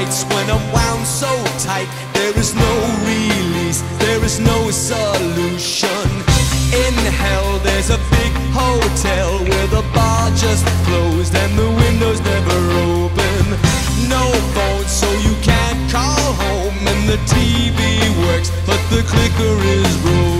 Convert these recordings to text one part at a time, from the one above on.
nights when I'm wound so tight, there is no release, there is no solution. In hell, there's a big hotel where the bar just closed and the windows never open. No phone, so you can't call home, and the TV works, but the clicker is broken.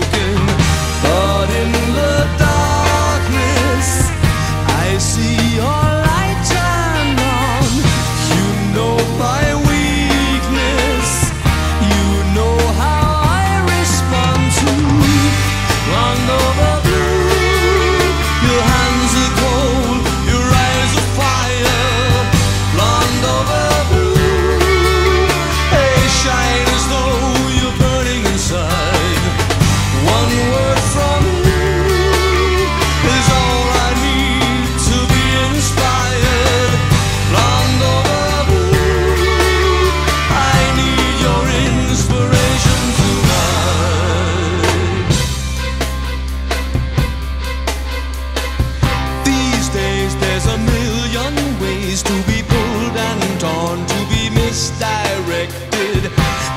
To be pulled and torn, to be misdirected.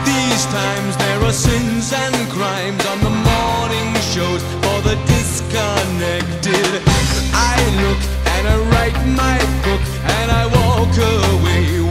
These times there are sins and crimes on the morning shows for the disconnected. I look and I write my book and I walk away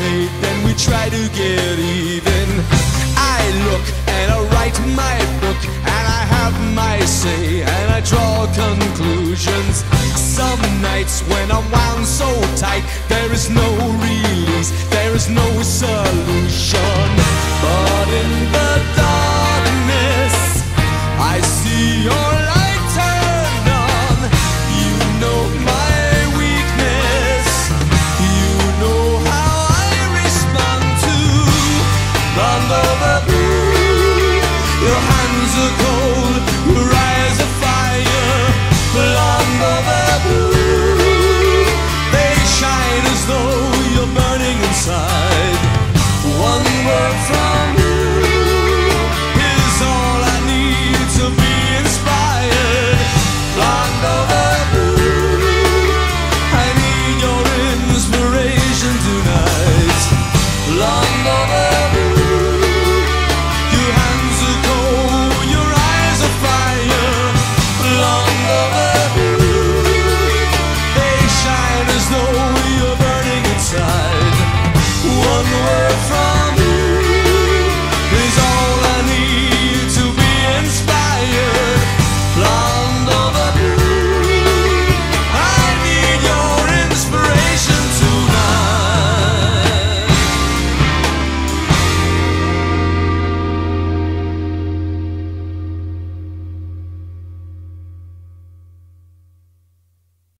hate, then we try to get even. I look and I write my book and I have my say and I draw conclusions. Some nights when I'm wound so tight, there is no release, there is no solution. But